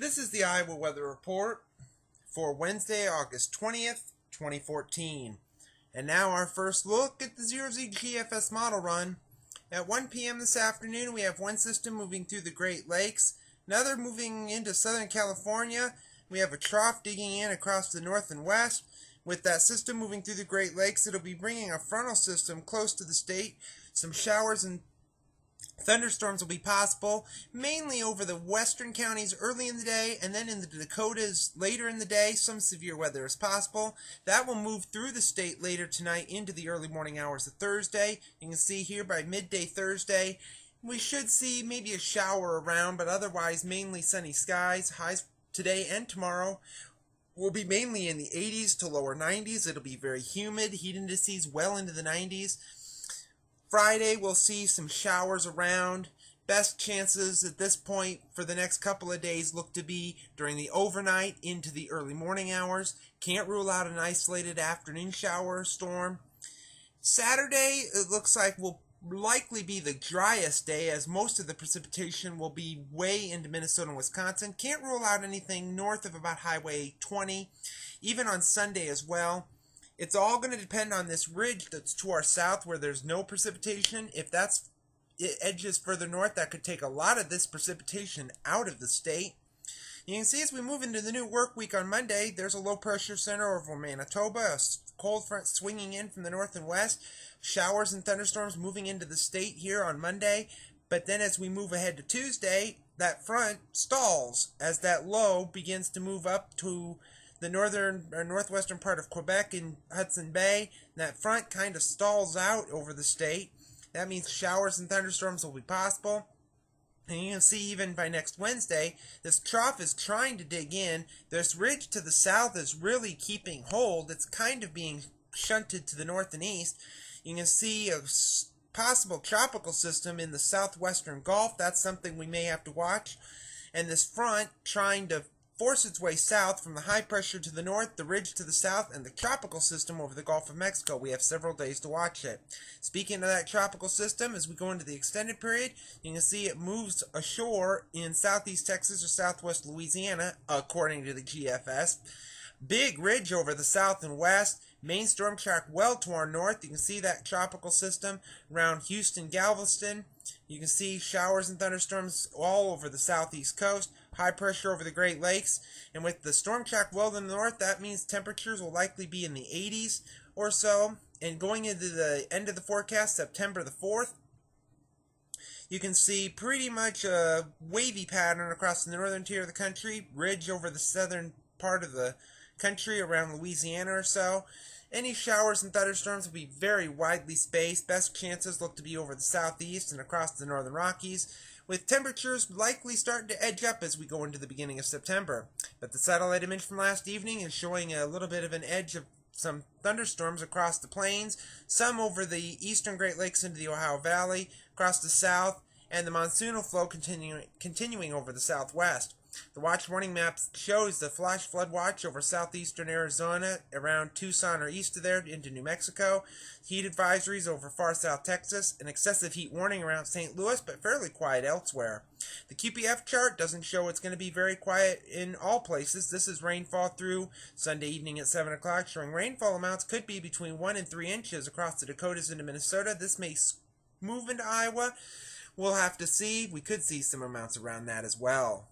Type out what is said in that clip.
This is the Iowa Weather Report for Wednesday, August 20th, 2014. And now our first look at the 0Z GFS model run. At 1 p.m. this afternoon, we have one system moving through the Great Lakes, another moving into Southern California. We have a trough digging in across the north and west. With that system moving through the Great Lakes, it'll be bringing a frontal system close to the state, some showers and Thunderstorms will be possible, mainly over the western counties early in the day, and then in the Dakotas later in the day. Some severe weather is possible. That will move through the state later tonight into the early morning hours of Thursday. You can see here by midday Thursday, we should see maybe a shower around, but otherwise mainly sunny skies. Highs today and tomorrow will be mainly in the 80s to lower 90s. It'll be very humid, heat indices well into the 90s. Friday, we'll see some showers around. Best chances at this point for the next couple of days look to be during the overnight into the early morning hours. Can't rule out an isolated afternoon shower storm. Saturday, it looks like will likely be the driest day as most of the precipitation will be way into Minnesota and Wisconsin. Can't rule out anything north of about Highway 20, even on Sunday as well. It's all going to depend on this ridge that's to our south where there's no precipitation. If that's it edges further north, that could take a lot of this precipitation out of the state. You can see as we move into the new work week on Monday, there's a low pressure center over Manitoba, a cold front swinging in from the north and west, showers and thunderstorms moving into the state here on Monday. But then as we move ahead to Tuesday, that front stalls as that low begins to move up to the northern or northwestern part of Quebec and Hudson Bay. that front kind of stalls out over the state. That means showers and thunderstorms will be possible. And you can see even by next Wednesday, this trough is trying to dig in. This ridge to the south is really keeping hold. It's kind of being shunted to the north and east. You can see a possible tropical system in the southwestern Gulf. That's something we may have to watch. And this front trying to force its way south from the high pressure to the north, the ridge to the south, and the tropical system over the Gulf of Mexico. We have several days to watch it. Speaking of that tropical system, as we go into the extended period, you can see it moves ashore in southeast Texas or southwest Louisiana, according to the GFS. Big ridge over the south and west. Main storm track well to our north. You can see that tropical system around Houston, Galveston. You can see showers and thunderstorms all over the southeast coast, high pressure over the Great Lakes, and with the storm track well to the north, that means temperatures will likely be in the 80s or so. And going into the end of the forecast, September the 4th, you can see pretty much a wavy pattern across the northern tier of the country, ridge over the southern part of the country around Louisiana or so. Any showers and thunderstorms will be very widely spaced. Best chances look to be over the southeast and across the northern Rockies, with temperatures likely starting to edge up as we go into the beginning of September. But the satellite image from last evening is showing a little bit of an edge of some thunderstorms across the plains, some over the eastern Great Lakes into the Ohio Valley, across the south, and the monsoonal flow continuing, continuing over the southwest. The watch warning map shows the flash flood watch over southeastern Arizona, around Tucson or east of there into New Mexico, heat advisories over far south Texas, an excessive heat warning around St. Louis, but fairly quiet elsewhere. The QPF chart doesn't show it's going to be very quiet in all places. This is rainfall through Sunday evening at 7 o'clock, showing rainfall amounts could be between 1 and 3 inches across the Dakotas into Minnesota. This may move into Iowa. We'll have to see. We could see some amounts around that as well.